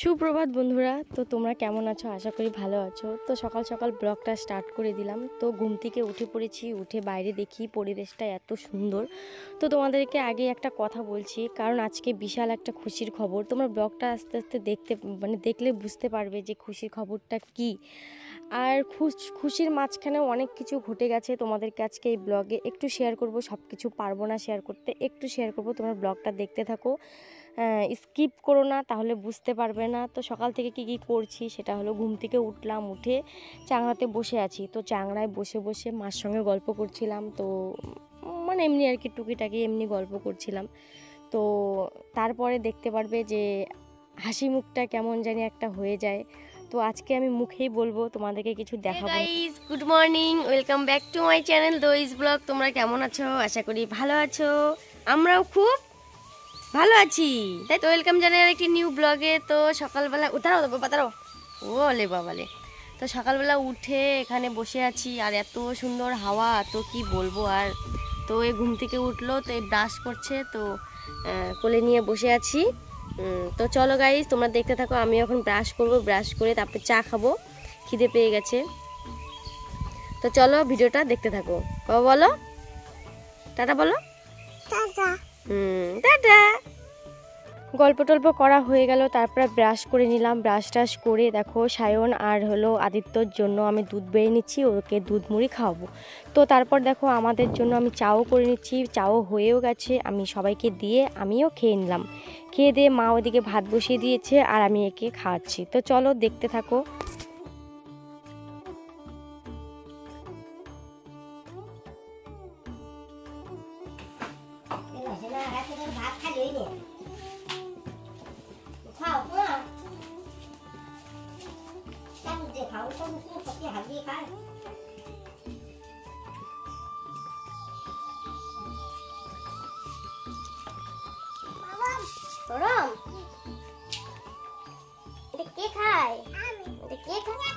সুপ্রভাত বন্ধুরা, তো তোমরা কেমন আছো? আশা করি ভালো আছো। তো সকাল সকাল ব্লগটা স্টার্ট করে দিলাম। তো ঘুম থেকে উঠে পড়েছি, উঠে বাইরে দেখি পরিবেশটা এত সুন্দর। তো তোমাদেরকে আগে একটা কথা বলছি, কারণ আজকে বিশাল একটা খুশির খবর। তোমরা ব্লগটা আস্তে আস্তে দেখতে মানে দেখলে বুঝতে পারবে যে খুশির খবরটা কি। আর খুশ- খুশির মাঝখানে অনেক কিছু ঘটে গেছে তোমাদেরকে আজকে এই ব্লগে একটু শেয়ার করব সব কিছু পারব না শেয়ার করতে। একটু শেয়ার করব, তোমরা ব্লগটা দেখতে থাকো। স্কিপ করো না, তাহলে বুঝতে পারবে না। তো সকাল থেকে কি কি করছি সেটা হলো ঘুম থেকে উঠলাম, উঠে চাংড়াতে বসে আছি। তো চাংড়ায় বসে বসে মার সঙ্গে গল্প করছিলাম। তো মানে এমনি আর কি, টুকিটাকি এমনি গল্প করছিলাম। তো তারপরে দেখতে পারবে যে হাসি মুখটা কেমন জানি একটা হয়ে যায়। তো আজকে আমি মুখেই বলব তোমাদেরকে কিছু দেখাবো। Good morning welcome back to my channel this blog তোমরা কেমন আছো? আশা করি ভালো আছো। আমরাও খুব ভালো আছি। তাই তো ওয়েলকাম জানাই একটি নিউ ব্লগে তো সকালবেলা উঠারো তো বাবা ও লে বাবালে তো সকালবেলা উঠে এখানে বসে আছি আর এত সুন্দর হাওয়া তো কি বলব আর। তো এই ঘুম থেকে উঠল তো এই ব্রাশ করছে তো কোলে নিয়ে বসে আছি। তো চলো গাইজ তোমরা দেখতে থাকো আমি এখন ব্রাশ করব ব্রাশ করে তারপর চা খাব। খিদে পেয়ে গেছে। তো চলো ভিডিওটা দেখতে থাকো। বাবা বলো? টাটা বলো? হুম টাটা। গল্প টল্প করা হয়ে গেল, তারপরে ব্রাশ করে নিলাম। ব্রাশ ট্রাশ করে দেখো, সায়ন আর হলো আদিত্যর জন্য আমি দুধ বেড়ে নিচ্ছি, ওকে দুধ মুড়ি খাওয়াবো। তো তারপর দেখো আমাদের জন্য আমি চাও করে নিচ্ছি, চাও হয়েও গেছে, আমি সবাইকে দিয়ে আমিও খেয়ে নিলাম। খেয়ে দিয়ে মা ওদিকে ভাত বসিয়ে দিয়েছে আর আমি একে খাওয়াচ্ছি। তো চলো দেখতে থাকো। এটা কে খায়? এটা কে খায়?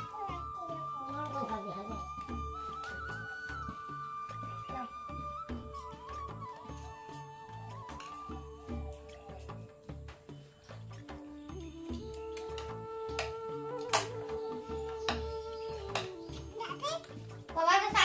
সবাই তো চা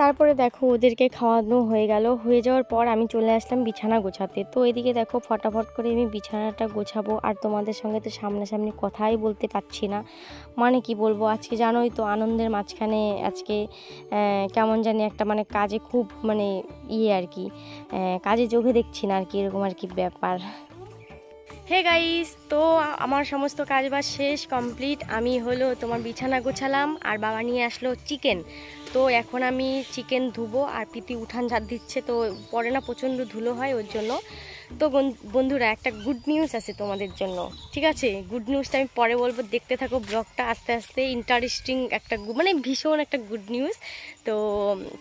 তারপরে দেখো ওদেরকে খাওয়ানো হয়ে গেল। হয়ে যাওয়ার পর আমি চলে আসলাম বিছানা গোছাতে। তো এদিকে দেখো ফটাফট করে আমি বিছানাটা গোছাবো আর তোমাদের সঙ্গে তো সামনাসামনি কথাই বলতে পারছি না। মানে কি বলব, আজকে জানোই তো আনন্দের মাঝখানে আজকে কেমন জানি একটা মানে কাজে খুব মানে ইয়ে আর কি কাজে চোখে দেখছি না আর কি, এরকম আর কি ব্যাপার। হে গাইস, তো আমার সমস্ত কাজ বাজ শেষ, কমপ্লিট। আমি হলো তোমার বিছানা গোছালাম, আর বাবা নিয়ে আসলো চিকেন। তো এখন আমি চিকেন ধুবো, আর পিতি উঠান ঝাড় দিচ্ছে, তো পরে না প্রচণ্ড ধুলো হয় ওর জন্য। তো বন- বন্ধুরা, একটা গুড নিউজ আছে তোমাদের জন্য। ঠিক আছে? গুড নিউজটা আমি পরে বলব। দেখতে থাকো ব্লগটা, আস্তে আস্তে ইন্টারেস্টিং একটা মানে ভীষণ একটা গুড নিউজ তো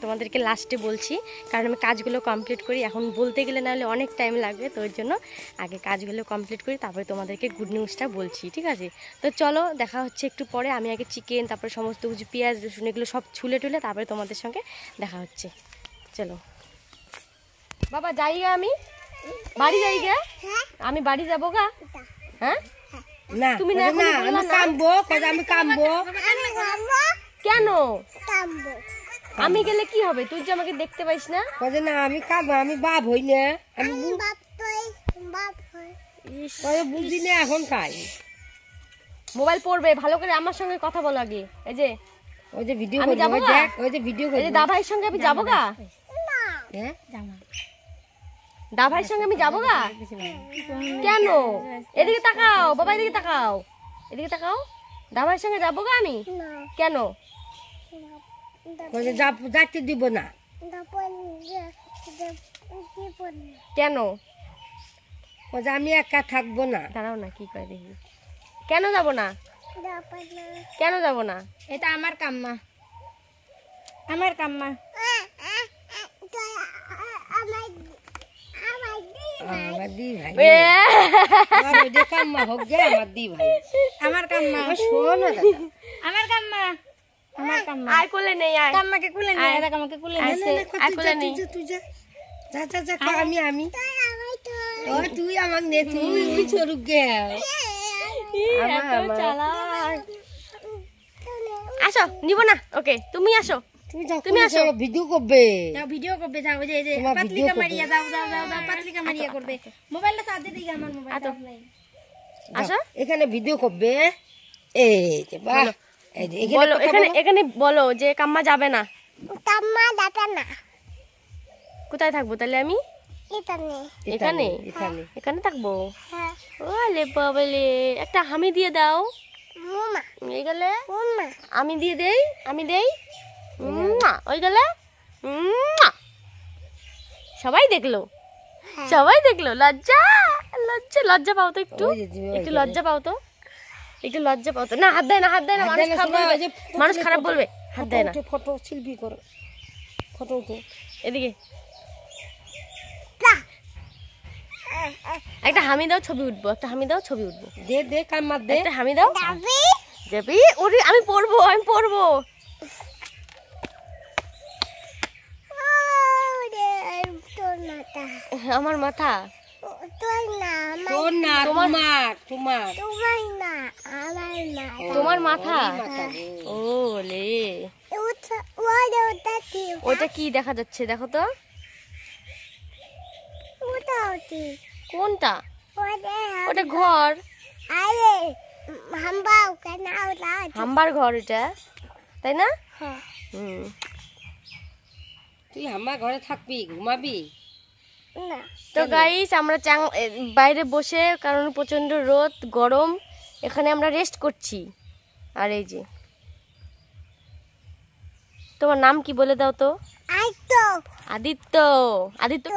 তোমাদেরকে লাস্টে বলছি, কারণ আমি কাজগুলো কমপ্লিট করি। এখন বলতে গেলে নাহলে অনেক টাইম লাগবে, তো ওর জন্য আগে কাজগুলো কমপ্লিট করি, তারপরে তোমাদেরকে গুড নিউজটা বলছি, ঠিক আছে? তো চলো, দেখা হচ্ছে একটু পরে। আমি আগে চিকেন তারপরে সমস্ত কিছু পেঁয়াজ, রসুন এগুলো সব ছুলে টুলে তারপরে তোমাদের সঙ্গে দেখা হচ্ছে। চলো। বাবা যাই আমি। বাড়ি যাই গে? আমি বাড়ি যাব গা। হ্যাঁ? না তুমি না আমি কামবো আমি কামবো। কেন? আমি গেলে কি হবে? তুই যে আমাকে দেখতে পাইস না? না আমি কামবো আমি বাপ হই না। আমি বু- ইস, কইছে বুঝি না এখন খাই মোবাইল পড়বে ভালো করে আমার সঙ্গে কথা বলো আগে। এই যে ওই যে ভিডিও আমি যাব ওই দেখ ওই যে ভিডিও এই যে দা সঙ্গে আমি যাব গা? হ্যাঁ? দা ভাইয়ের সঙ্গে আমি যাব গা? কেন? এদিকে তাকাও বাবা এদিকে তাকাও। এদিকে তাকাও। দা ভাইয়ের সঙ্গে যাব গা আমি? কেন? কইছে যা যাইতে দিব না। কেন? আমি একা থাকব না। দাঁড়াও না কি করে দেখি। কেন যাব না? কেন যাব না? এটা আমার কাম্মা। আমার কাম্মা। আমার আমার আমার দি ভাই এ, আর কাম্মা হোক গে আমার দি ভাই আমার কাম্মা শোনো দাদা আমার কাম্মা আমার কাম্মা। আয় কোলে নেই আয়। কাম্মাকে কুলে নিয়ে এটা কাম্মাকে কুলে আয় আয় কোলে নেই তুই যা যা। যা যা আমি আমি। ও তুই আমাক নে তুই তুই চলুক গে। আমার আমার। আসো নিব না। ওকে তুমি আসো। তুমি আসো। ভিডিও করবে। যাও ভিডিও করবে যাও যে যে পাতলিকা মারিয়া যাও যাও যাও যাও পাতলিকা মারিয়া করবে। মোবাইলটা সাথে দিকে আমার মোবাইল আতো। আসো। এখানে ভিডিও করবে। এই যে বাহ। এই যে এখানে বলো এখানে এখানে বলো যে কাম্মা যাবে না। কাম্মা দাতা না। কোথায় থাকব তাহলে আমি? এখানে। এখানে? এখানে থাকব? হ্যাঁ। ওলে বাবলে একটা হামি দিয়ে দাও। মুমা। এই গেলে? মুমা। আমি দিয়ে দেই? আমি দেই? ওই গেলে? সবাই দেখল? সবাই দেখল? লজ্জা? লজ্জা লজ্জা পাও তো একটু। একটু লজ্জা পাও তো। একটু লজ্জা পাও তো। না হাত দেয় না হাত দেয় না। মানুষ খারাপ বলবে। মানুষ খারাপ বলবে। হাত দেয় না। ফটো শিল্পী করো। ফটো এদিকে। একটা হামি দাও ছবি উঠবো। একটা হামি দাও ছবি উঠবো। দে দে কামার দে। একটা হামি দাও। যাবি ওরে আমি পড়ব আমি পড়ব। আমার মাথা। তোর না তোর না তোমার। তোমার। তোমার না আমার মাথা। তোমার মাথা। মাথা ও লে ওটা কি? দেখা যাচ্ছে দেখো তো। কোনটা? ওটা ওটা ঘর হাম্বার ঘর এটা তাই না? হ্যাঁ। হুম। তুই আমার ঘরে থাকবি ঘুমাবি? না তো গাইস আমরা চাং বাইরে বসে কারণ প্রচণ্ড রোদ গরম এখানে আমরা রেস্ট করছি। আর এই যে। তোমার নাম কি বলে দাও তো? আদিত্য। আদিত্য।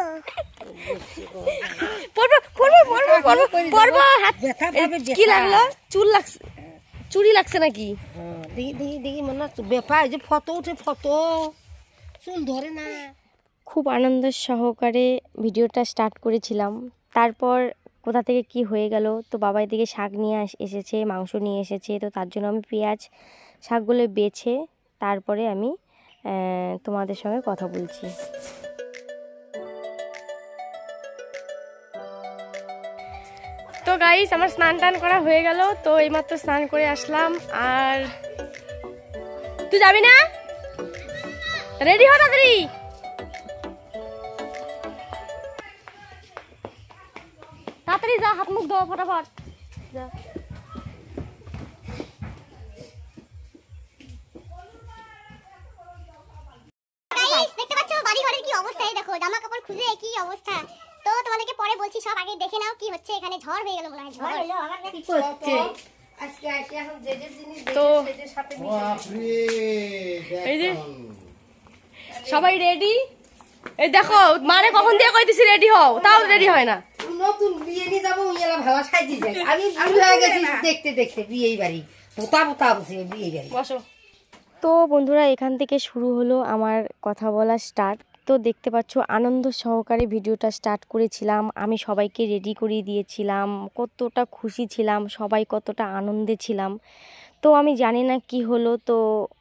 কি লাগল? চুল লাগছে চুরি লাগছে নাকি? হ্যাঁ, দেখি দেখি দেখি মনে হচ্ছে ব্যাপার যে ফটো উঠে ফটো। চুল ধরে না। খুব আনন্দ সহকারে ভিডিওটা স্টার্ট করেছিলাম। তারপর কোথা থেকে কি হয়ে গেল? তো বাবা এদিকে শাক নিয়ে এসেছে, মাংস নিয়ে এসেছে, তো তার জন্য আমি পেঁয়াজ শাকগুলো বেছে তারপরে আমি তোমাদের সঙ্গে কথা বলছি। তো গাইস আমার স্নান টান করা হয়ে গেল, তো এইমাত্র স্নান করে আসলাম। আর তুই যাবি না? রেডি হ তাড়াতাড়ি? যা হাত মুখ ধোয়া ফটাফট। যা। দেখতে পাচ্ছ? বাড়ি ঘরের কি অবস্থা? এই দেখো জামা কাপড় খুঁজে কি অবস্থা? তো তোমাদেরকে পরে বলছি সব আগে দেখে নাও কি হচ্ছে। এখানে ঝড় হয়ে গেল মনে হয় ঝড়। হলো আমার কি করছে? আজকে আজকে এখন যে যে জিনিস তো এই যে সবাই রেডি এই দেখো মানে কখন দিয়ে কইতেছি রেডি হও? তাও রেডি হয় না। নতুন বিয়ে নিয়ে যাব উইয়ালা ভালো সাজি যায় আমি হয়ে গেছি দেখতে দেখতে বিয়ে বাড়ি। পোতা পোতা বসে বিয়ে বাড়ি। বসো। তো বন্ধুরা এখান থেকে শুরু হলো আমার কথা বলা স্টার্ট তো দেখতে পাচ্ছ আনন্দ সহকারে ভিডিওটা স্টার্ট করেছিলাম। আমি সবাইকে রেডি করিয়ে দিয়েছিলাম। কতটা খুশি ছিলাম সবাই কতটা আনন্দে ছিলাম। তো আমি জানি না কি হলো। তো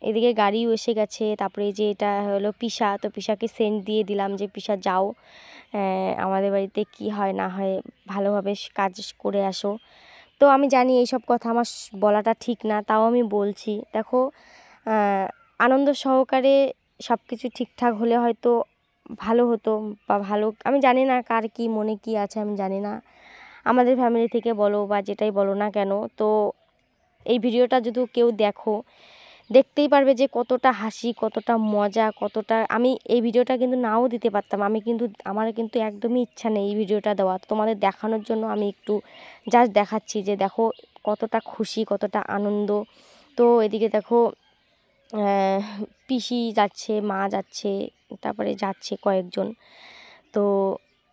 এদিকে গাড়িও এসে গেছে। তারপরে যে এটা হলো পিসা। তো পিসাকে সেন্ট দিয়ে দিলাম যে, পিসা, যাও। আমাদের বাড়িতে কি হয়, না হয়, ভালোভাবে কাজ করে আসো। তো আমি জানি এইসব কথা আমার বলাটা ঠিক না। তাও আমি বলছি, দেখো আনন্দ সহকারে সব কিছু ঠিকঠাক হলে হয়তো ভালো হতো বা ভালো আমি জানি না কার কি, মনে কি আছে, আমি জানি না। আমাদের ফ্যামিলি থেকে বলো বা যেটাই বলো না কেন, তো এই ভিডিওটা যদি কেউ দেখো, দেখতেই পারবে যে কতটা হাসি, কতটা মজা, কতটা, আমি এই ভিডিওটা কিন্তু নাও দিতে পারতাম। আমি কিন্তু, আমার কিন্তু একদমই ইচ্ছা নেই এই ভিডিওটা দেওয়া তোমাদের দেখানোর জন্য আমি একটু জাস্ট দেখাচ্ছি যে দেখো কতটা খুশি, কতটা আনন্দ। তো এদিকে দেখো পিসি যাচ্ছে, মা যাচ্ছে, তারপরে যাচ্ছে কয়েকজন। তো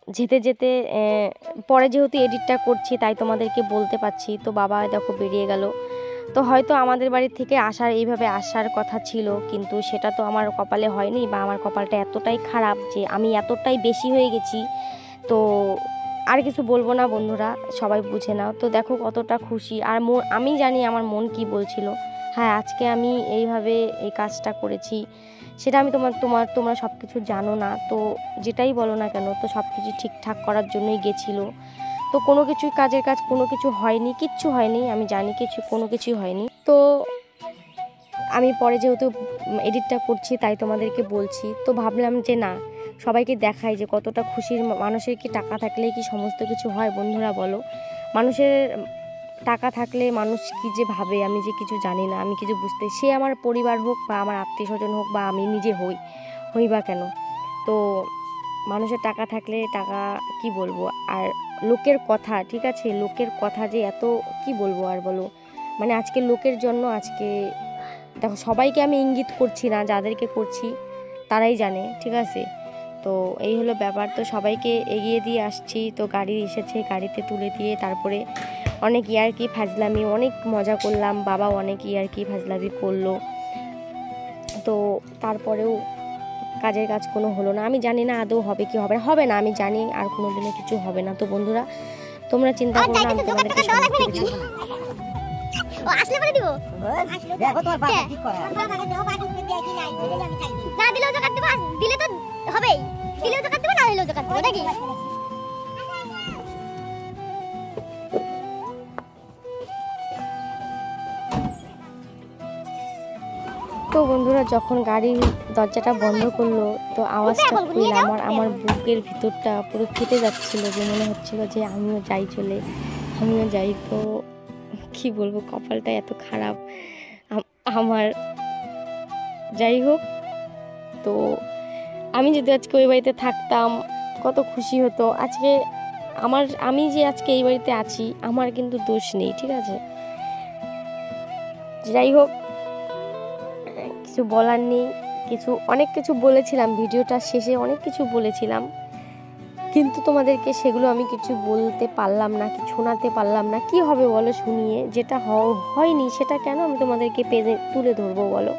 যেতে যেতে পরে যেহেতু এডিটটা করছি, তাই তোমাদেরকে বলতে পারছি। তো বাবা দেখো বেরিয়ে গেল। তো হয়তো আমাদের বাড়ি থেকে আসার এইভাবে আসার কথা ছিল, কিন্তু সেটা তো আমার কপালে হয়নি বা আমার কপালটা এতটাই খারাপ যে আমি এতটাই বেশি হয়ে গেছি। তো আর কিছু বলব না বন্ধুরা, সবাই বুঝে নাও। তো দেখো কতটা খুশি। আর আমি জানি আমার মন কি বলছিল। হ্যাঁ আজকে আমি এইভাবে এই কাজটা করেছি, সেটা আমি তোমার তোমার, তোমরা সব কিছু জানো না। তো যেটাই বলো না কেন, তো সব কিছু ঠিকঠাক করার জন্যই গেছিল। তো কোনো কিছুই কাজের কাজ কোনো কিছু হয়নি, কিচ্ছু হয়নি, আমি জানি কিছু, কোনো কিছুই হয়নি। তো আমি পরে যেহেতু এডিটটা করছি, তাই তোমাদেরকে বলছি। তো ভাবলাম যে না, সবাইকে দেখাই যে কতটা খুশির মানুষের কি টাকা থাকলে কি সমস্ত কিছু হয় বন্ধুরা বলো। মানুষের টাকা থাকলে মানুষ কি যে ভাবে, আমি যে কিছু জানি না, আমি কিছু বুঝতে, সে আমার পরিবার হোক বা আমার আত্মীয় স্বজন হোক বা আমি নিজে হই হই বা কেন। তো মানুষের টাকা থাকলে টাকা কি বলব? আর লোকের কথা, ঠিক আছে? লোকের কথা যে এত, কি বলব আর বলো? মানে আজকে লোকের জন্য আজকে, দেখো, সবাইকে আমি ইঙ্গিত করছি না, যাদেরকে করছি তারাই জানে, ঠিক আছে? তো এই হলো ব্যাপার। তো সবাইকে এগিয়ে দিয়ে আসছি। তো গাড়ি এসেছে, গাড়িতে তুলে দিয়ে তারপরে অনেক ইয়ারকি ফাজলামি, অনেক মজা করলাম। বাবা অনেক ইয়ারকি ফাজলামি করল। তো তারপরেও কাজের কাজ কোনো হলো না। আমি জানি না আদৌ হবে কি হবে না। হবে না আমি জানি আর কোনো দিনে কিছু হবে না। তো বন্ধুরা তোমরা চিন্তা করো না আমি তোমাদেরকে ও আসলে পরে দিব। দেখো তোমার বাবা কি করে। না দিলেও দিলে তো হবেই। দিলেও তো কাটতে না দিলেও তো কাটতে নাকি? তো বন্ধুরা যখন গাড়ির দরজাটা বন্ধ করল তো আওয়াজটা যাও, আমার আমার বুকের ভিতরটা পুরো ফেটে যাচ্ছিল যে মনে হচ্ছিল যে আমিও যাই চলে আমিও যাই। তো কী বলব কপালটা এত খারাপ। আমার যাই হোক তো আমি যদি আজকে ওই বাড়িতে থাকতাম কত খুশি হতো। আজকে আমার আমি যে আজকে এই বাড়িতে আছি আমার কিন্তু দোষ নেই ঠিক আছে? যাই হোক কিছু বলার নেই। কিছু, অনেক কিছু বলেছিলাম, ভিডিওটা শেষে অনেক কিছু বলেছিলাম। কিন্তু তোমাদেরকে সেগুলো আমি কিছু বলতে পারলাম না কি শোনাতে পারলাম না। কি হবে বলো শুনিয়ে, যেটা হয়নি সেটা কেন আমি তোমাদেরকে পেজে তুলে ধরবো বলো?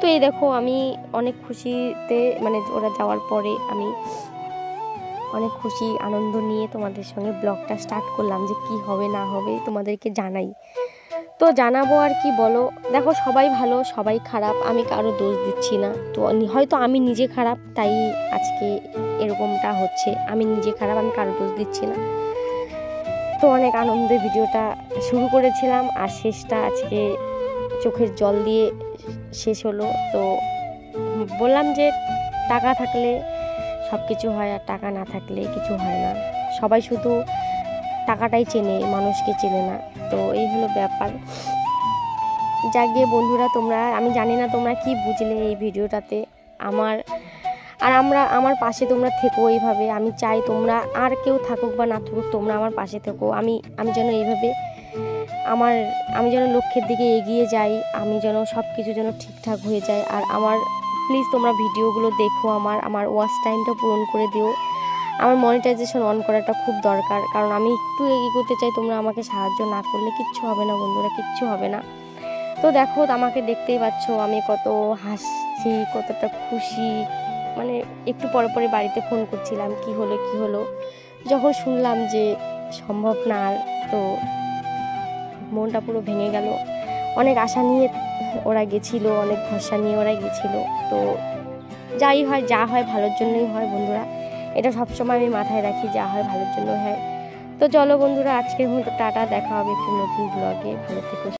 তো এই দেখো, আমি অনেক খুশিতে মানে ওরা যাওয়ার পরে আমি অনেক খুশি, আনন্দ নিয়ে তোমাদের সঙ্গে ব্লগটা স্টার্ট করলাম যে কি হবে না হবে তোমাদেরকে জানাই। তো জানাব আর কি বলো? দেখো সবাই ভালো, সবাই খারাপ, আমি কারও দোষ দিচ্ছি না। তো হয়তো আমি নিজে খারাপ, তাই আজকে এরকমটা হচ্ছে। আমি নিজে খারাপ, আমি কারও দোষ দিচ্ছি না। তো অনেক আনন্দে ভিডিওটা শুরু করেছিলাম, আর শেষটা আজকে চোখের জল দিয়ে শেষ হলো। তো বললাম যে টাকা থাকলে সব কিছু হয়, আর টাকা না থাকলে কিছু হয় না। সবাই শুধু টাকাটাই চেনে, মানুষকে চেনে না। তো এই হলো ব্যাপার। গিয়ে বন্ধুরা, তোমরা, আমি জানি না তোমরা কি বুঝলে এই ভিডিওটাতে। আমার, আর আমরা, আমার পাশে তোমরা থেকো এইভাবে। আমি চাই তোমরা আর কেউ থাকুক বা না থাকুক, তোমরা আমার পাশে থেকো। আমি আমি যেন এইভাবে আমার, আমি যেন লক্ষ্যের দিকে এগিয়ে যাই, আমি যেন সব কিছু যেন ঠিকঠাক হয়ে যায়। আর আমার প্লিজ তোমরা ভিডিওগুলো দেখো আমার আমার ওয়াচ টাইমটা পূরণ করে দিও। আমার মনিটাইজেশন অন করাটা খুব দরকার। কারণ আমি একটু এগিয়ে করতে চাই, তোমরা আমাকে সাহায্য না করলে কিচ্ছু হবে না বন্ধুরা, কিচ্ছু হবে না। তো দেখো, আমাকে দেখতেই পাচ্ছ, আমি কত হাসছি, কতটা খুশি। মানে একটু পরে পরে বাড়িতে ফোন করছিলাম, কি হলো কি হলো? যখন শুনলাম যে সম্ভব না আর তো মনটা পুরো ভেঙে গেল। অনেক আশা নিয়ে ওরা গেছিল, অনেক ভরসা নিয়ে ওরা গেছিল। তো যাই হয়, যা হয়, ভালোর জন্যই হয় বন্ধুরা। এটা সবসময় আমি মাথায় রাখি যা হয় ভালোর জন্য হয়। তো চলো বন্ধুরা, আজকের মতো টাটা, দেখা হবে একটি নতুন ব্লগে ভালো থেকো